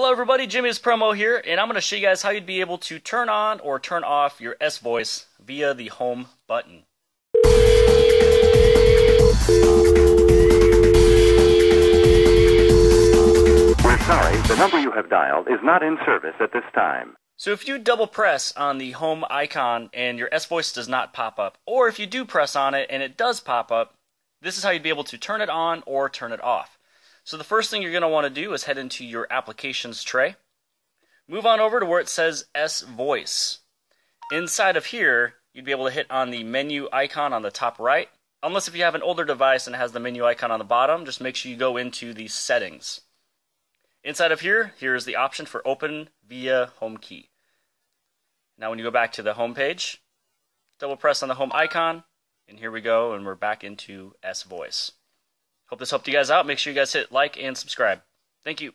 Hello everybody, Jimmy's Promo here, and I'm going to show you guys how you'd be able to turn on or turn off your S-Voice via the home button. We're sorry, the number you have dialed is not in service at this time. So if you double press on the home icon and your S-Voice does not pop up, or if you do press on it and it does pop up, this is how you'd be able to turn it on or turn it off. So the first thing you're going to want to do is head into your applications tray. Move on over to where it says S Voice. Inside of here, you'd be able to hit on the menu icon on the top right. Unless if you have an older device and it has the menu icon on the bottom, just make sure you go into the settings. Inside of here, here's the option for open via home key. Now when you go back to the home page, double press on the home icon, and here we go, and we're back into S Voice. Hope this helped you guys out. Make sure you guys hit like and subscribe. Thank you.